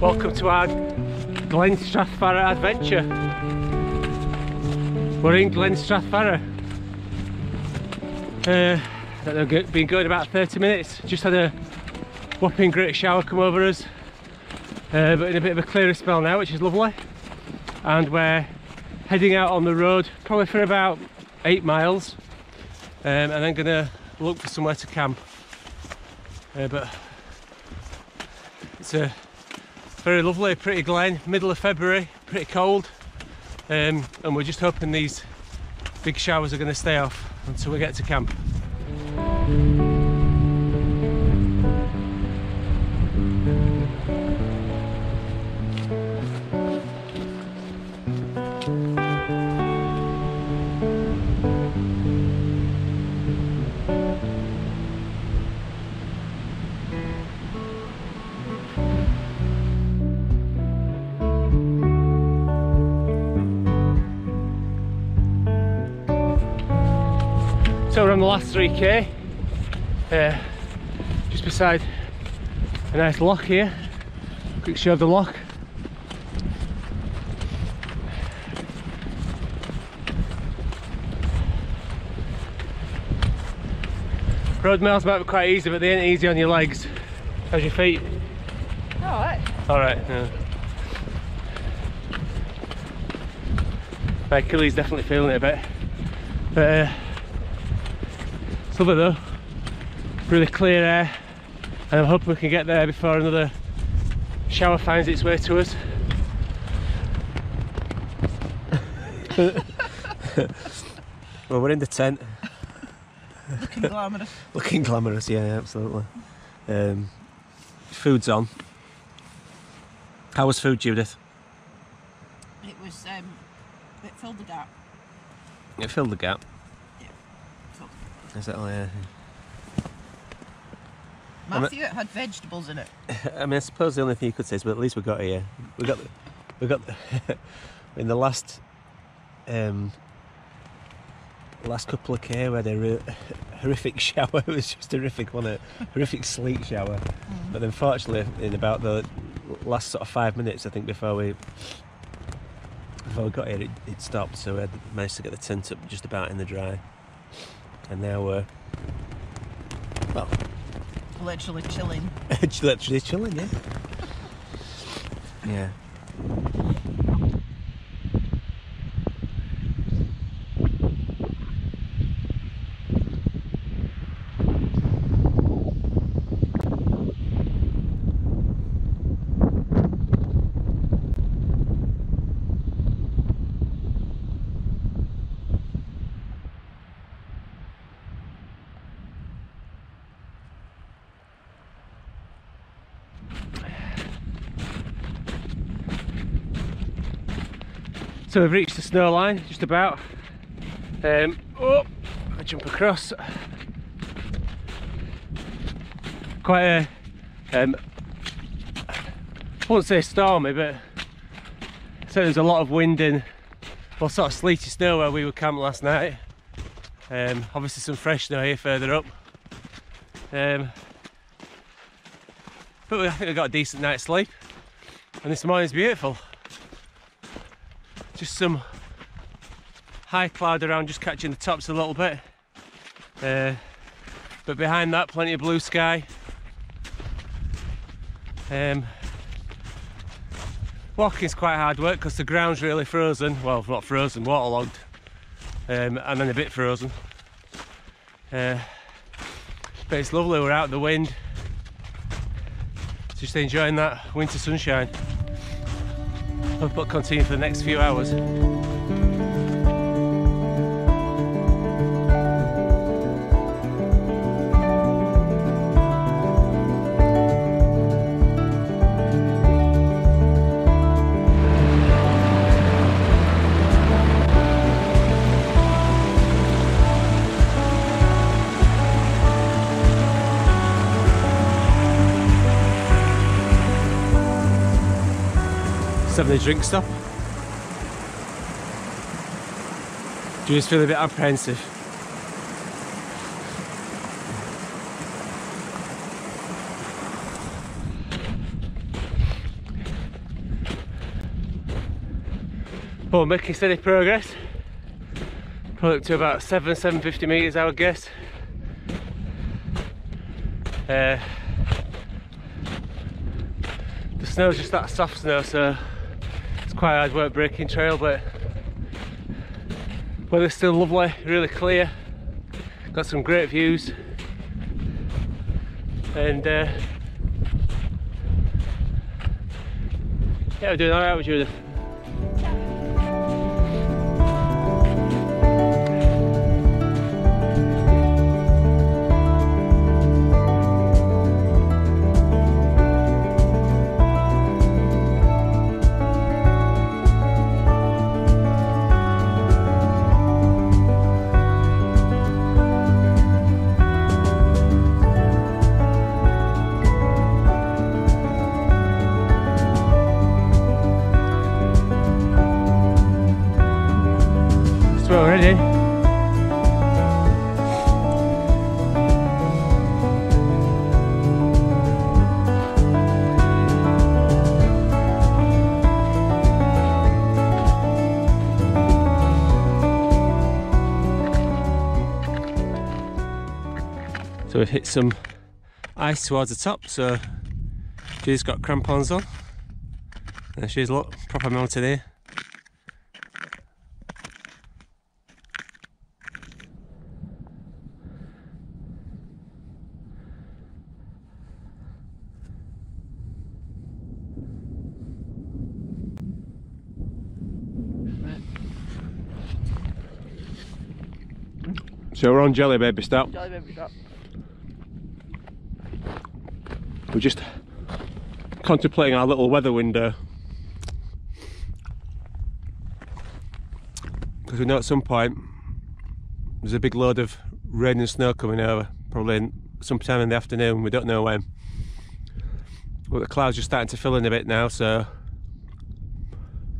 Welcome to our Glen Strathfarrar adventure. We're in Glen Strathfarrar. Uh, they've been going about 30 minutes. Just had a whopping great shower come over us. Uh, but in a bit of a clearer spell now, which is lovely. And we're heading out on the road, probably for about eight miles. Um, and then gonna look for somewhere to camp. Uh, but it's a very lovely, pretty glen, middle of February, pretty cold. Um, and we're just hoping these big showers are going to stay off until we get to camp. So we're on the last 3k, uh, just beside a nice loch here. Quick show of the loch. Road miles might be quite easy, but they ain't easy on your legs. How's your feet? Alright. Alright, yeah. My Achilles definitely feeling it a bit. But uh, it's lovely though. Really clear air. And I'm hoping we can get there before another shower finds its way to us. well, we're in the tent. Looking glamorous. Looking glamorous, yeah, absolutely. Um, food's on. How was food, Judith? It was, um, it filled the gap. It filled the gap. Filled- Is it? Oh, yeah. Matthew, it had vegetables in it. I mean, I suppose the only thing you could say is, but at least we got here. We got, the, we got the, in the last, um, last couple of k, we had a horrific shower. It was just horrific, wasn't it? horrific sleet shower. But unfortunately, in about the last sort of five minutes, I think before we before we got here, it, it stopped. So we had managed to get the tent up just about in the dry. And now we're well, Literally chilling. literally chilling, yeah. Yeah. So we've reached the snow line, just about. Um, oh, I jump across. Quite a, um, I won't say stormy, but so there's a lot of wind and well, sort of sleety snow where we were camped last night. Um, obviously some fresh snow here further up. Um, but I think I got a decent night's sleep, and this morning's beautiful just some high cloud around just catching the tops a little bit. Uh, but behind that plenty of blue sky. Um, walking's quite hard work because the ground's really frozen. Well not frozen waterlogged. Um, and then a bit frozen. Uh, but it's lovely we're out in the wind. Just enjoying that winter sunshine It'll continue for the next few hours. whenever they drink stuff. Do you just feel a bit apprehensive? Well, making steady progress. Probably up to about seven, 750 meters, I would guess. Uh, the snow's just that soft snow, so quite hard work breaking trail but weather's still lovely, really clear. Got some great views and uh, yeah we're doing alright with Judith. So we've hit some ice towards the top, so she's got crampons on. And she's look proper mounted here. So we're on Jelly Baby Stop. Jolly baby drop. We're just contemplating our little weather window. Because we know at some point there's a big load of rain and snow coming over, probably in, sometime in the afternoon, we don't know when. But the clouds are starting to fill in a bit now, so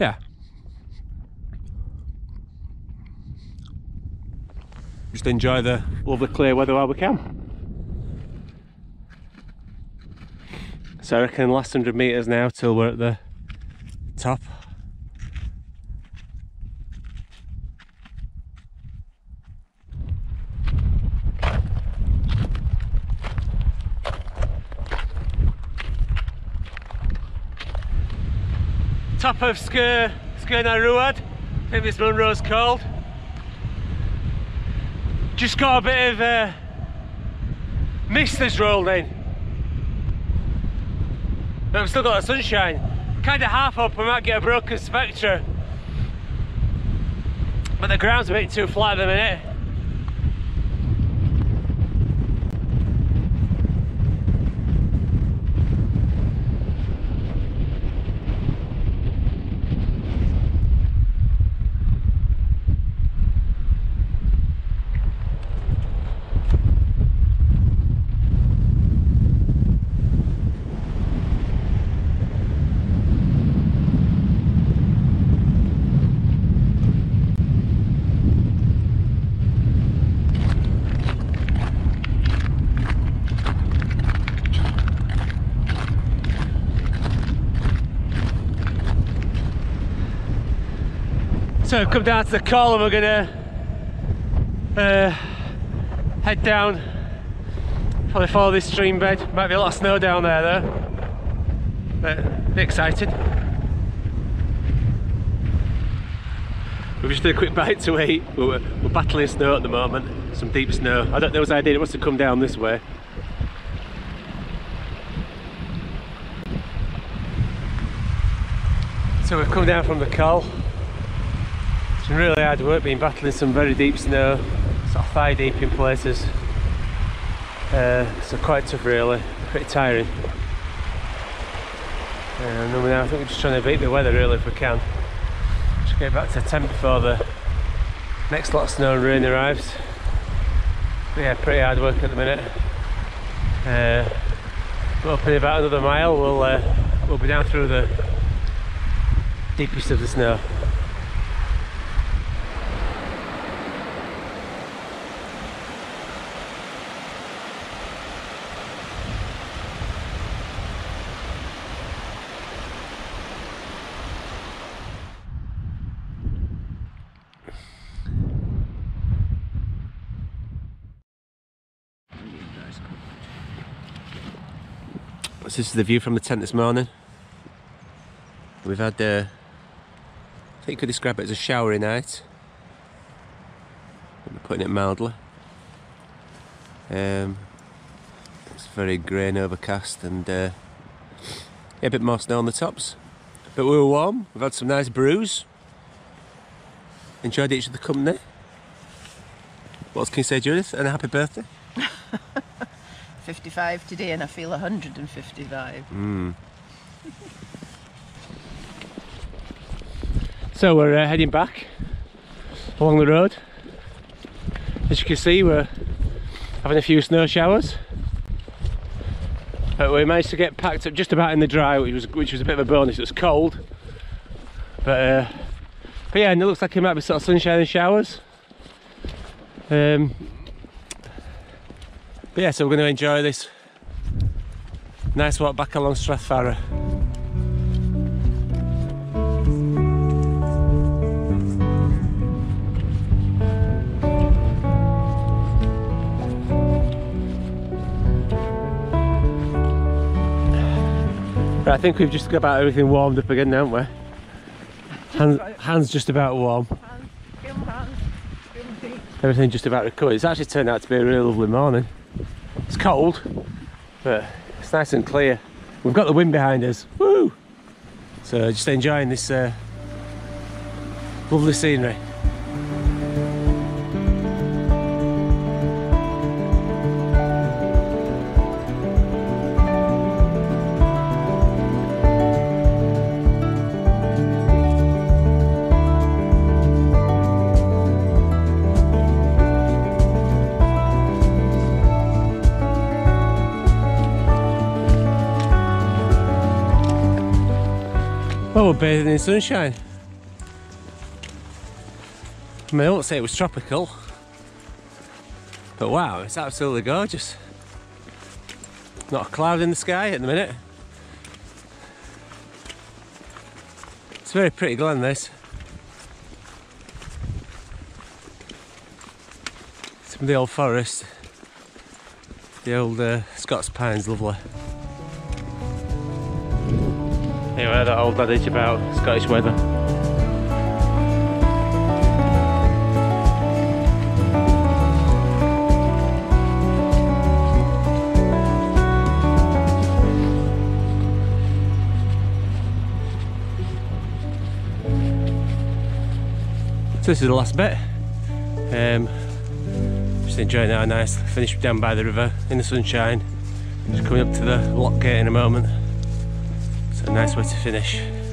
yeah. Just enjoy the lovely clear weather while we can. So I reckon last 100 metres now till we're at the top. Top of Sker, Sgurr na Ruaidhe, I think this Munro's called. Just got a bit of uh, mist that's rolled in. But we've still got the sunshine. Kind of half up, we might get a broken spectra. But the ground's a bit too flat at the minute. So we've come down to the col and we're gonna uh, head down, probably follow this stream bed. Might be a lot of snow down there though, but be excited. We've just did a quick bite to eat. We're, we're battling snow at the moment, some deep snow. I don't know what I it must have come down this way. So we've come down from the col. It's really hard work, been battling some very deep snow, sort of thigh deep in places. Uh, so quite tough really, pretty tiring. Uh, and then now, I think we're just trying to beat the weather really if we can. Just get back to 10 before the next lot of snow and rain arrives. But yeah, pretty hard work at the minute. Uh, but up in about another mile we'll, uh, we'll be down through the deepest of the snow. This is the view from the tent this morning. We've had, uh, I think you could describe it as a showery night. I'm putting it mildly. Um, it's very grey and overcast and uh, yeah, a bit more snow on the tops. But we were warm, we've had some nice brews. Enjoyed each of the company. What else can you say, Judith? And a happy birthday. 55 today and I feel 155. Mm. so we're uh, heading back along the road. As you can see, we're having a few snow showers. But we managed to get packed up just about in the dry, which was which was a bit of a bonus. It was cold, but uh, but yeah, and it looks like it might be sort of sunshine and showers. Um, but yeah, so we're going to enjoy this nice walk back along Strathfarrar. Right, I think we've just got about everything warmed up again, haven't we? Hands, hands just about warm. Everything just about recovered. It's actually turned out to be a really lovely morning. It's cold, but it's nice and clear. We've got the wind behind us. Woo! So just enjoying this uh, lovely scenery. Oh, bathing in sunshine. I mean, I won't say it was tropical, but wow, it's absolutely gorgeous. Not a cloud in the sky at the minute. It's very pretty glen this. Some of the old forest. The old uh, Scots pines, lovely. Anyway, that old adage about Scottish weather. So this is the last bit. Um, just enjoying our nice finish down by the river in the sunshine. Just coming up to the lock gate in a moment. A nice way to finish.